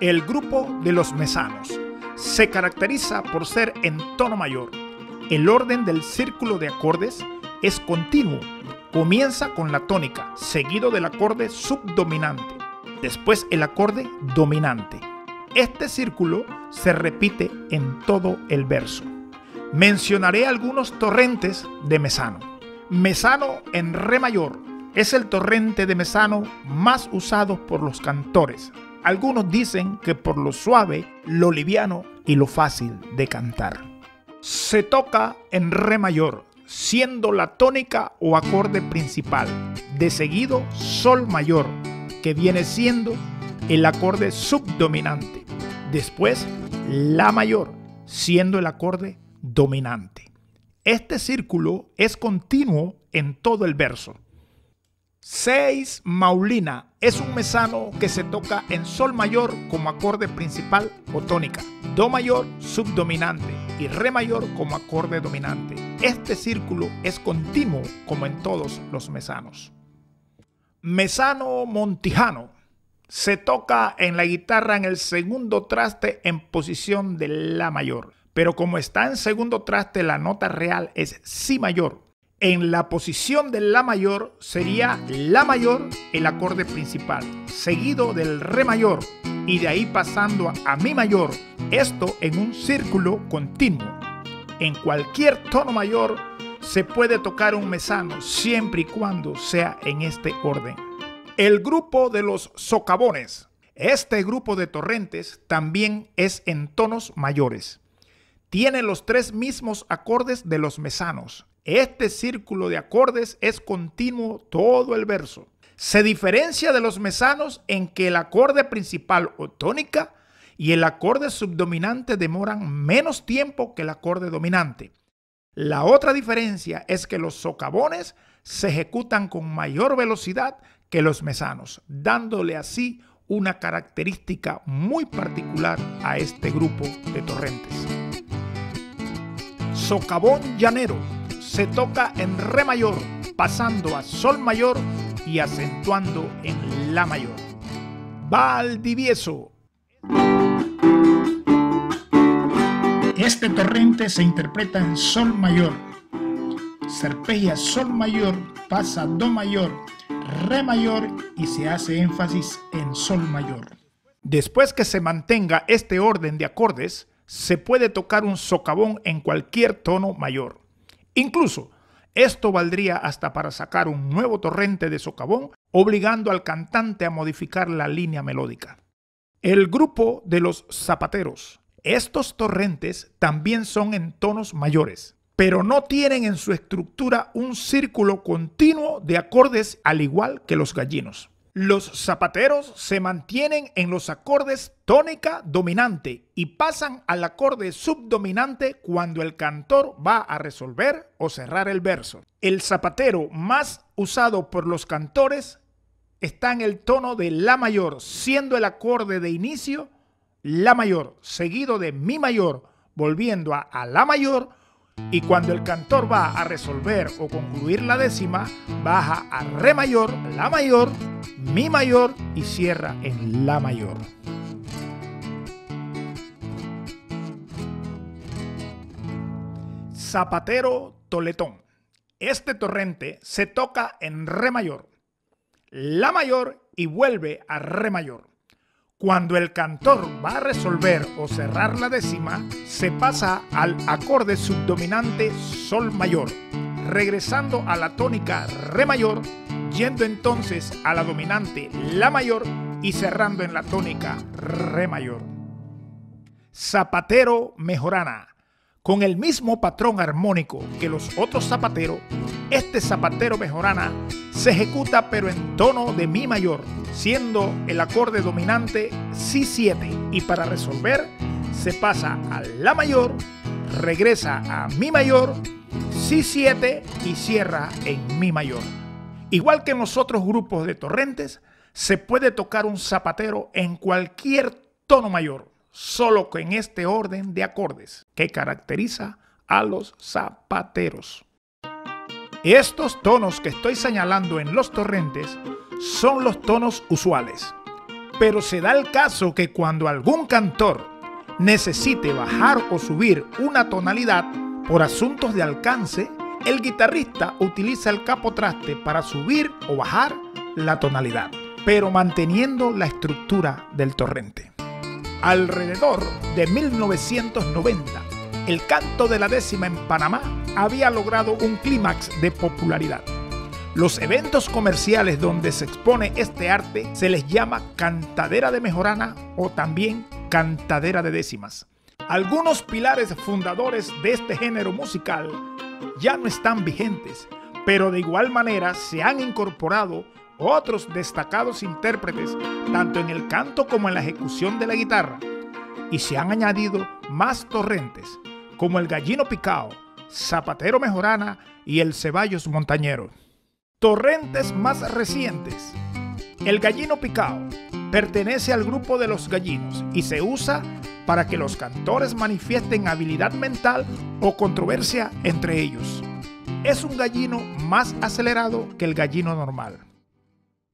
El grupo de los mesanos se caracteriza por ser en tono mayor. El orden del círculo de acordes es continuo. Comienza con la tónica, seguido del acorde subdominante, después el acorde dominante. Este círculo se repite en todo el verso. Mencionaré algunos torrentes de mesano. Mesano en re mayor es el torrente de mesano más usado por los cantores, algunos dicen que por lo suave, lo liviano y lo fácil de cantar. Se toca en re mayor, siendo la tónica o acorde principal. De seguido, sol mayor, que viene siendo el acorde subdominante. Después, la mayor, siendo el acorde dominante. Este círculo es continuo en todo el verso. 6 Maulina es un mesano que se toca en sol mayor como acorde principal o tónica, do mayor subdominante y re mayor como acorde dominante. Este círculo es continuo como en todos los mesanos. Mesano montijano se toca en la guitarra en el segundo traste en posición de la mayor, pero como está en segundo traste la nota real es si mayor en la posición de La mayor sería La mayor el acorde principal, seguido del Re mayor y de ahí pasando a, Mi mayor, esto en un círculo continuo. En cualquier tono mayor se puede tocar un mesano siempre y cuando sea en este orden. El grupo de los socavones. Este grupo de torrentes también es en tonos mayores. Tiene los tres mismos acordes de los mesanos, este círculo de acordes es continuo todo el verso. Se diferencia de los mesanos en que el acorde principal o tónica y el acorde subdominante demoran menos tiempo que el acorde dominante. La otra diferencia es que los socavones se ejecutan con mayor velocidad que los mesanos, dándole así una característica muy particular a este grupo de torrentes. Socavón llanero se toca en re mayor, pasando a sol mayor y acentuando en la mayor. Valdivieso. Este torrente se interpreta en sol mayor. Serpegia sol mayor, pasa do mayor, re mayor y se hace énfasis en sol mayor. Después que se mantenga este orden de acordes, se puede tocar un socavón en cualquier tono mayor. Incluso, esto valdría hasta para sacar un nuevo torrente de socavón, obligando al cantante a modificar la línea melódica. El grupo de los zapateros. Estos torrentes también son en tonos mayores, pero no tienen en su estructura un círculo continuo de acordes al igual que los gallinos. Los zapateros se mantienen en los acordes tónica dominante y pasan al acorde subdominante cuando el cantor va a resolver o cerrar el verso. El zapatero más usado por los cantores está en el tono de La mayor, siendo el acorde de inicio La mayor, seguido de Mi mayor, volviendo a, a La mayor y cuando el cantor va a resolver o concluir la décima, baja a Re mayor, La mayor, Mi mayor y cierra en La mayor. Zapatero Toletón. Este torrente se toca en Re mayor, La mayor y vuelve a Re mayor. Cuando el cantor va a resolver o cerrar la décima, se pasa al acorde subdominante Sol mayor, regresando a la tónica Re mayor, yendo entonces a la dominante La mayor y cerrando en la tónica Re mayor. Zapatero Mejorana. Con el mismo patrón armónico que los otros zapateros, este zapatero mejorana se ejecuta pero en tono de Mi mayor, siendo el acorde dominante Si7 y para resolver se pasa a La mayor, regresa a Mi mayor, Si7 y cierra en Mi mayor. Igual que en los otros grupos de torrentes, se puede tocar un zapatero en cualquier tono mayor solo en este orden de acordes que caracteriza a los zapateros. Estos tonos que estoy señalando en los torrentes son los tonos usuales. Pero se da el caso que cuando algún cantor necesite bajar o subir una tonalidad por asuntos de alcance, el guitarrista utiliza el capotraste para subir o bajar la tonalidad, pero manteniendo la estructura del torrente. Alrededor de 1990, el canto de la décima en Panamá había logrado un clímax de popularidad. Los eventos comerciales donde se expone este arte se les llama cantadera de mejorana o también cantadera de décimas. Algunos pilares fundadores de este género musical ya no están vigentes, pero de igual manera se han incorporado otros destacados intérpretes tanto en el canto como en la ejecución de la guitarra, y se han añadido más torrentes como el gallino picao, zapatero mejorana y el ceballos montañero. Torrentes más recientes. El gallino picao pertenece al grupo de los gallinos y se usa para que los cantores manifiesten habilidad mental o controversia entre ellos. Es un gallino más acelerado que el gallino normal.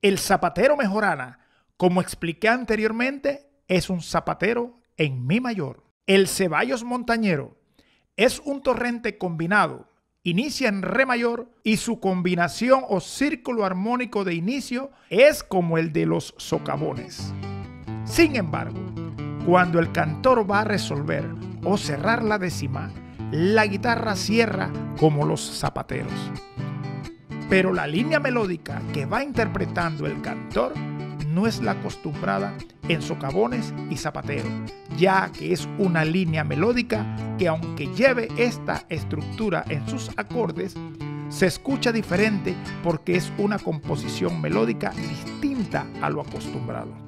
El zapatero mejorana, como expliqué anteriormente, es un zapatero en mi mayor. El ceballos montañero es un torrente combinado. Inicia en re mayor y su combinación o círculo armónico de inicio es como el de los socavones. Sin embargo, cuando el cantor va a resolver o cerrar la décima, la guitarra cierra como los zapateros. Pero la línea melódica que va interpretando el cantor no es la acostumbrada en socavones y zapatero, ya que es una línea melódica que aunque lleve esta estructura en sus acordes, se escucha diferente porque es una composición melódica distinta a lo acostumbrado.